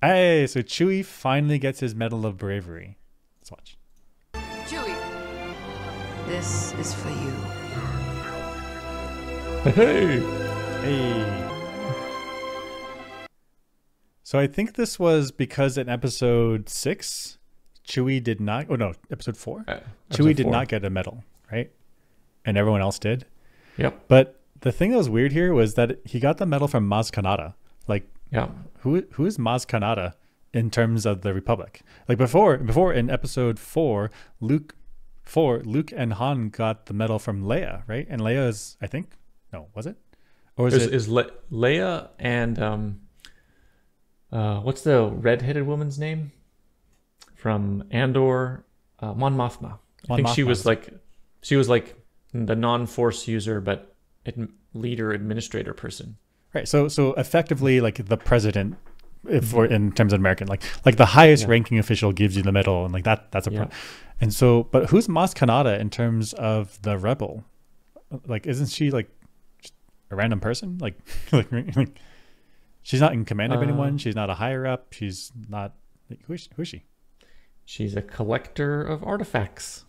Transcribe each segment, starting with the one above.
Hey, so Chewie finally gets his Medal of Bravery. Let's watch. Chewie, this is for you. Hey. Hey. So I think this was because in episode six, Chewie did not. Oh no, episode four. Uh, Chewie did four. not get a medal, right? And everyone else did. Yep. But the thing that was weird here was that he got the medal from Maz Kanata. Like, Yeah. who who is Maz Kanata in terms of the Republic? Like before, before in episode four, Luke, four, Luke and Han got the medal from Leia, right? And Leia is, I think, no, was it? Or is Is, it? is Le- Leia and um, uh, what's the red-headed woman's name from Andor? Uh, Mon Mothma. I Mon think she was like, she was like the non-force user, but ad- leader administrator person. Right. So so effectively like the president if for in terms of American like like the highest Yeah. ranking official gives you the medal and like that that's a pro- and so but who's Maz Kanata in terms of the rebel? Like isn't she like just a random person? Like like, like she's not in command of Uh, anyone, she's not a higher up, she's not like, who, is, who is she? She's a collector of artifacts.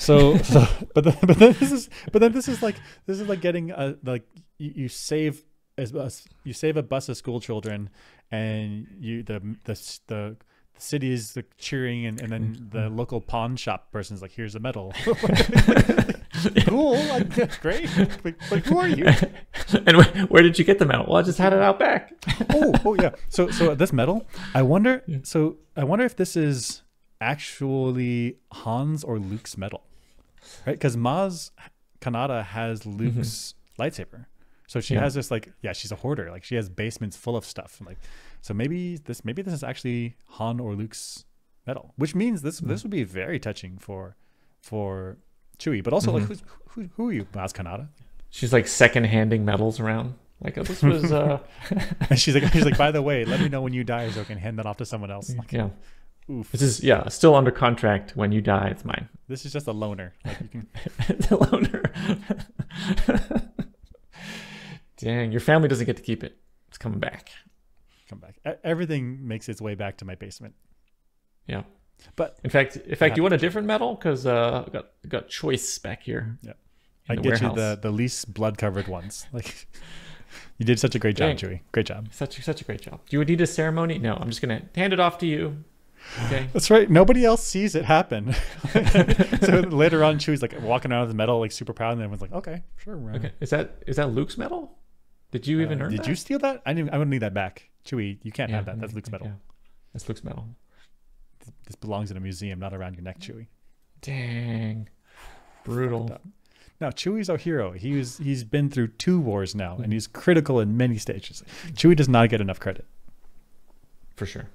So, so but then, but then this is but then this is like this is like getting a like you, you save as as- you save a bus of school children and you the the the, the city is like cheering and, and then mm-hmm. the local pawn shop person's like here's a medal. Cool like that's great. But, but who are you? And where, where did you get the medal? Well, I just had it out back. oh oh yeah. So so this medal i wonder so i wonder if this is actually hans or luke's medal right? Because maz kanata has mm-hmm. luke's lightsaber. So she Yeah. has this like yeah she's a hoarder. Like she has basements full of stuff. Like so maybe this maybe this is actually han or luke's medal which means this this mm. would be very touching for for chewie. But also like mm-hmm. who's, who, who are you maz kanata? She's like second-handing medals around. Like oh, this was, uh, and she's like she's like by the way let me know when you die so i can hand that off to someone else. Like, yeah. Oof This is yeah, still under contract. When you die, it's mine. This is just a loner. Like you can the loaner. Dang, your family doesn't get to keep it. It's coming back. come back. Everything makes its way back to my basement. Yeah. But In fact, in fact, you want a different medal? Because uh, I got I got choice back here. Yeah. I get you the the least blood covered ones. Like you did such a great job, Dang. Chewie. Great job. Such such a great job. Do you need a ceremony? No, I'm just gonna hand it off to you. Okay. That's right. Nobody else sees it happen. so later on, Chewie's like walking around with the medal, like super proud, and everyone's like, "Okay, sure." uh, Okay. Is that is that Luke's medal? Did you even uh, earn did that? you steal that? I didn't. I wouldn't need that back. Chewie, you can't have that. That's Luke's medal. yeah. That's Luke's medal. This belongs in a museum, not around your neck, Chewie. Dang. Brutal. Now, Chewie's our hero. He's he's been through two wars now, and he's critical in many stages. Chewie does not get enough credit. For sure.